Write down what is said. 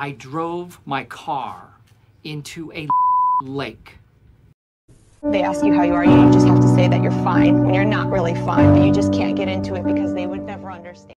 I drove my car into a lake. They ask you how you are, you just have to say that you're fine when you're not really fine, but you just can't get into it because they would never understand.